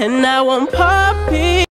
and I won't pop it.